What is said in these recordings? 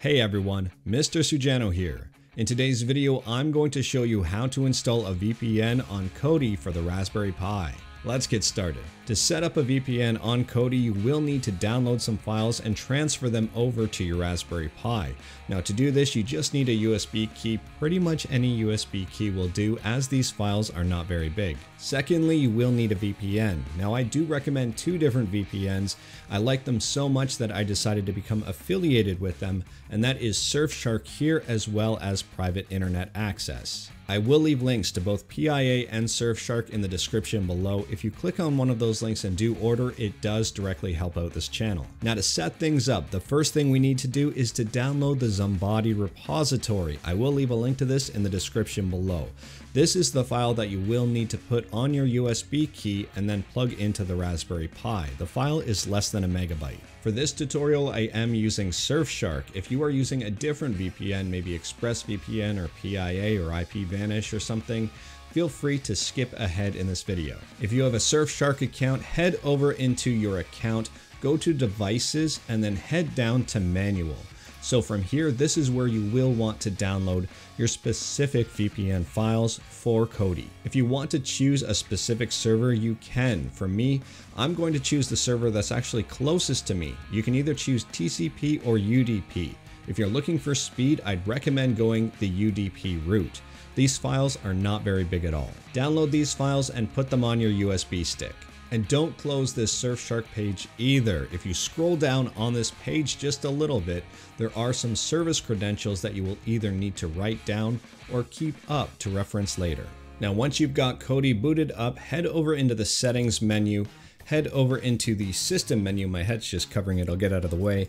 Hey everyone, Mr. Sujano here. In today's video, I'm going to show you how to install a VPN on Kodi for the Raspberry Pi. Let's get started. To set up a VPN on Kodi, you will need to download some files and transfer them over to your Raspberry Pi. Now to do this, you just need a USB key. Pretty much any USB key will do as these files are not very big. Secondly, you will need a VPN. Now I do recommend two different VPNs. I like them so much that I decided to become affiliated with them, and that is Surfshark here as well as private internet access. I will leave links to both PIA and Surfshark in the description below. If you click on one of those links and do order, it does directly help out this channel. Now to set things up, the first thing we need to do is to download the Zomboided repository. I will leave a link to this in the description below. This is the file that you will need to put on your USB key and then plug into the Raspberry Pi. The file is less than a megabyte. For this tutorial, I am using Surfshark. If you are using a different VPN, maybe ExpressVPN or PIA or IPVanish or something, feel free to skip ahead in this video. If you have a Surfshark account, head over into your account, go to devices, and then head down to manual. So from here, this is where you will want to download your specific VPN files for Kodi. If you want to choose a specific server, you can. For me, I'm going to choose the server that's actually closest to me. You can either choose TCP or UDP. If you're looking for speed, I'd recommend going the UDP route. These files are not very big at all. Download these files and put them on your USB stick. And don't close this Surfshark page either. If you scroll down on this page just a little bit, there are some service credentials that you will either need to write down or keep up to reference later. Now once you've got Kodi booted up, head over into the settings menu, head over into the system menu, my head's just covering it, I'll get out of the way.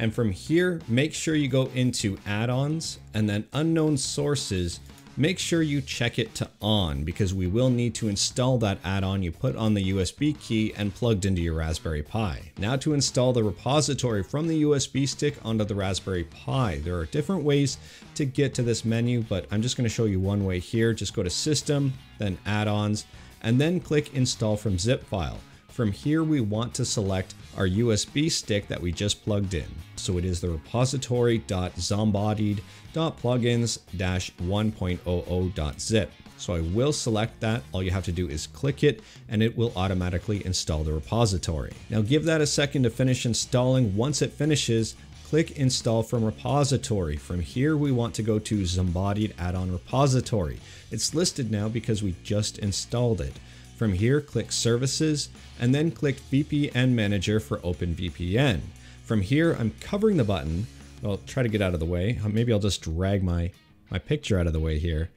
And from here, make sure you go into add-ons and then unknown sources make sure you check it to on because we will need to install that add-on you put on the USB key and plugged into your Raspberry Pi. Now to install the repository from the USB stick onto the Raspberry Pi. There are different ways to get to this menu, but I'm just going to show you one way here. Just go to System, then Add-ons, and then click Install from zip file. From here, we want to select our USB stick that we just plugged in. So it is the repository.zomboided.plugins-1.00.zip. So I will select that. All you have to do is click it and it will automatically install the repository. Now give that a second to finish installing. Once it finishes, click install from repository. From here, we want to go to Zomboided add-on repository. It's listed now because we just installed it. From here, click Services, and then click VPN Manager for OpenVPN. From here, I'm covering the button. I'll try to get out of the way. Uh, maybe I'll just drag my, my picture out of the way here.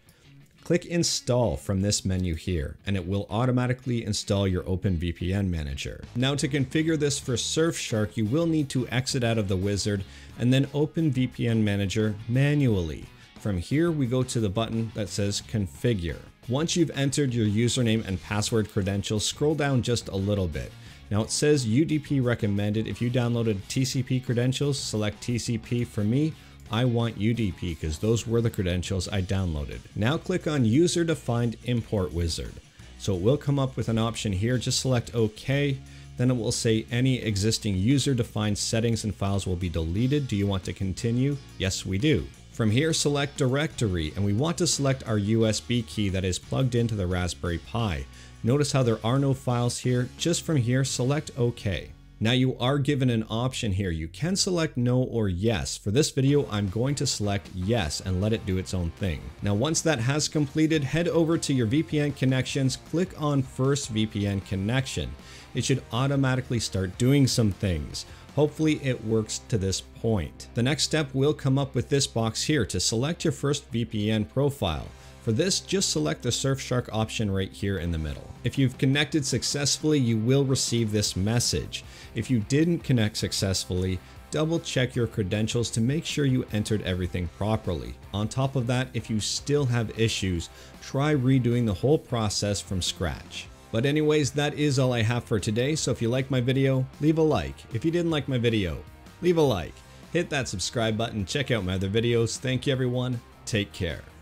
Click Install from this menu here, and it will automatically install your OpenVPN Manager. Now to configure this for Surfshark, you will need to exit out of the wizard and then open VPN Manager manually. From here, we go to the button that says Configure. Once you've entered your username and password credentials, scroll down just a little bit. Now it says UDP recommended. If you downloaded TCP credentials, select TCP. For me, I want UDP because those were the credentials I downloaded. Now click on User Defined Import Wizard. So it will come up with an option here. Just select OK. Then it will say any existing user defined settings and files will be deleted. Do you want to continue? Yes, we do. From here, select Directory, and we want to select our USB key that is plugged into the Raspberry Pi. Notice how there are no files here. Just from here, select OK. Now you are given an option here. You can select no or yes. For this video, I'm going to select yes and let it do its own thing. Now once that has completed, head over to your VPN connections, click on first VPN connection. It should automatically start doing some things. Hopefully it works to this point. The next step will come up with this box here to select your first VPN profile. For this, just select the Surfshark option right here in the middle. If you've connected successfully, you will receive this message. If you didn't connect successfully, double check your credentials to make sure you entered everything properly. On top of that, if you still have issues, try redoing the whole process from scratch. But anyways, that is all I have for today. So if you like my video, leave a like. If you didn't like my video, leave a like. Hit that subscribe button, check out my other videos. Thank you everyone. Take care.